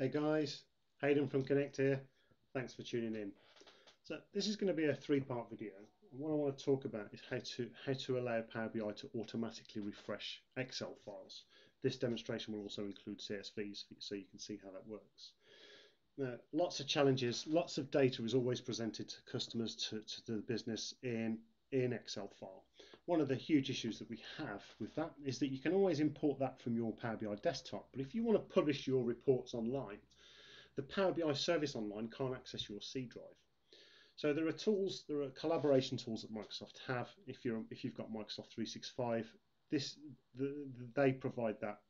Hey guys, Hayden from Kinnekt here. Thanks for tuning in. So this is going to be a three-part video. What I want to talk about is how to how to allow Power BI to automatically refresh Excel files. This demonstration will also include CSVs so you can see how that works. Now, lots of challenges, lots of data is always presented to customers to, to the business in in Excel file. One of the huge issues that we have with that is that you can always import that from your Power BI desktop, but if you want to publish your reports online, the Power BI service online can't access your C drive. So there are tools, there are collaboration tools that Microsoft have. If you're if you've got Microsoft 365, this the, the, they provide that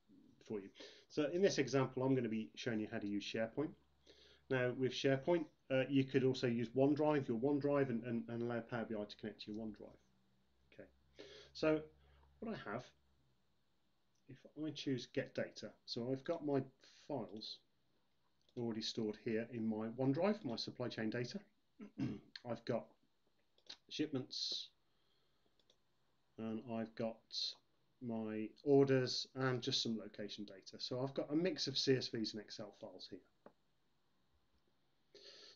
for you. So in this example, I'm going to be showing you how to use SharePoint. Now with SharePoint, uh, you could also use OneDrive, your OneDrive, and, and, and allow Power BI to connect to your OneDrive. So what I have, if I choose Get Data, so I've got my files already stored here in my OneDrive, my supply chain data. I've got shipments, and I've got my orders and just some location data. So I've got a mix of CSVs and Excel files here.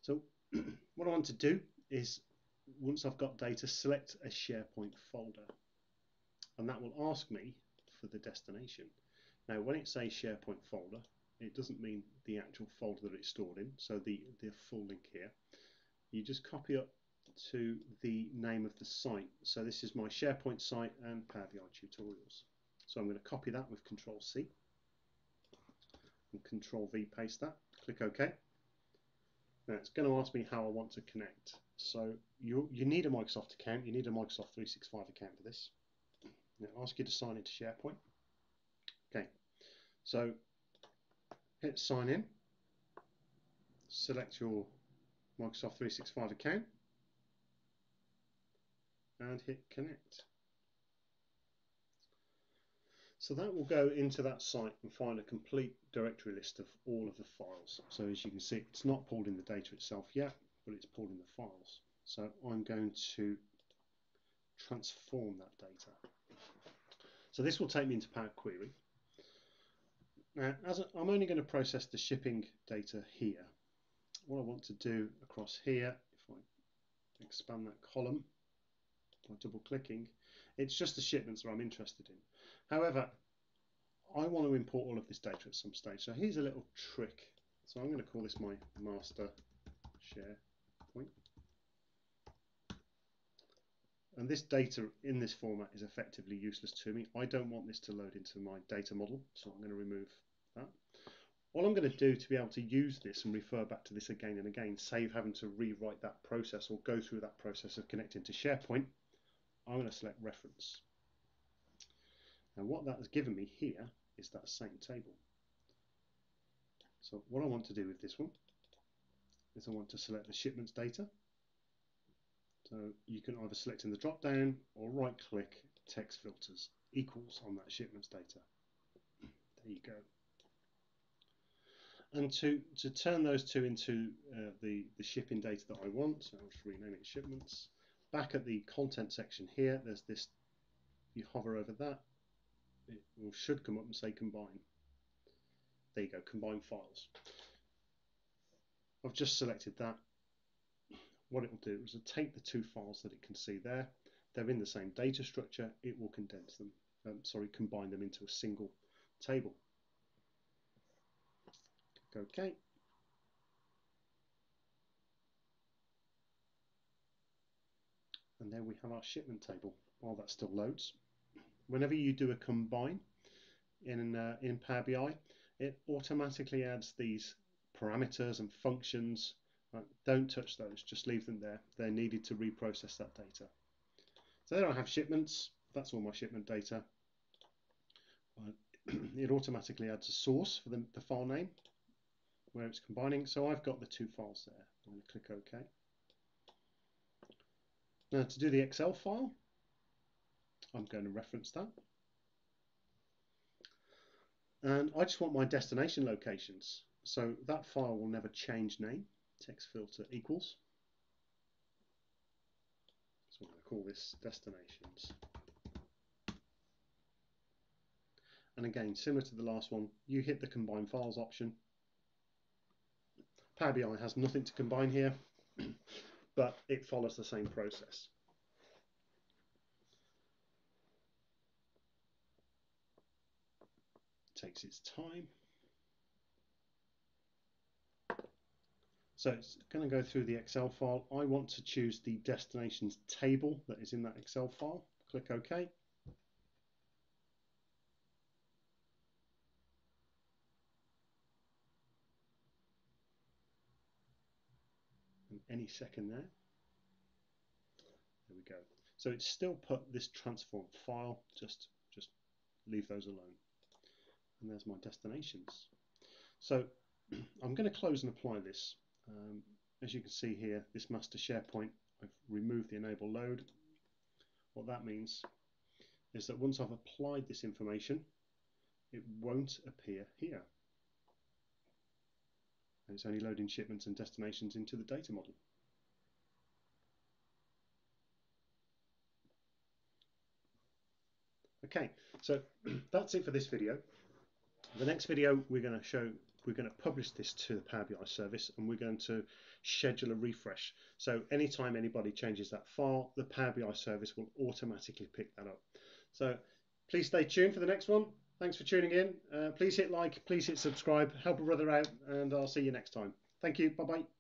So what I want to do is once I've got data, select a SharePoint folder and that will ask me for the destination. Now when it says SharePoint folder, it doesn't mean the actual folder that it's stored in, so the, the full link here. You just copy up to the name of the site. So this is my SharePoint site and Power BI tutorials. So I'm going to copy that with Control C and Control V paste that. Click OK. Now it's going to ask me how I want to connect. So you, you need a Microsoft account, you need a Microsoft 365 account for this. It'll ask you to sign into SharePoint. Okay, so hit sign in, select your Microsoft 365 account and hit connect. So that will go into that site and find a complete directory list of all of the files. So as you can see, it's not pulled in the data itself yet, but it's pulled in the files. So I'm going to transform that data. So this will take me into Power Query. Now, as i I'm only going to process the shipping data here, what I want to do across here, if I expand that column by double clicking, it's just the shipments that I'm interested in. However, I want to import all of this data at some stage. So here's a little trick. So I'm going to call this my master share point. And this data in this format is effectively useless to me. I don't want this to load into my data model, so I'm going to remove that. All I'm going to do to be able to use this and refer back to this again and again, save having to rewrite that process or go through that process of connecting to SharePoint, I'm going to select reference. Now what that has given me here is that same table. So what I want to do with this one is I want to select the shipments data. So you can either select in the drop down or right click text filters equals on that shipments data. There you go. And to, to turn those two into uh, the, the shipping data that I want, so I'll just rename it shipments. Back at the content section here, there's this, you hover over that, it will, should come up and say combine. There you go, combine files. I've just selected that. What it will do is it'll take the two files that it can see there. They're in the same data structure. It will condense them, um, sorry, combine them into a single table. OK. And there we have our shipment table while that still loads whenever you do a combine in, uh, in Power BI, it automatically adds these parameters and functions. Right? Don't touch those, just leave them there. They're needed to reprocess that data. So there I have shipments. That's all my shipment data. it automatically adds a source for the, the file name where it's combining. So I've got the two files there. I'm going to click OK. Now to do the Excel file, I'm going to reference that. And I just want my destination locations. So that file will never change name. Text filter equals. So I'm going to call this destinations. And again, similar to the last one, you hit the combine files option Power BI has nothing to combine here, but it follows the same process. takes its time. So it's going to go through the Excel file. I want to choose the destinations table that is in that Excel file. Click OK. And any second there. There we go. So it's still put this transform file, just, just leave those alone and there's my destinations. So I'm going to close and apply this. Um, as you can see here, this master SharePoint, I've removed the enable load. What that means is that once I've applied this information, it won't appear here. And it's only loading shipments and destinations into the data model. Okay, so that's it for this video. The next video we're going to show we're going to publish this to the Power BI service and we're going to schedule a refresh. So anytime anybody changes that file, the Power BI service will automatically pick that up. So please stay tuned for the next one. Thanks for tuning in. Uh, please hit like, please hit subscribe, help a brother out, and I'll see you next time. Thank you. Bye bye.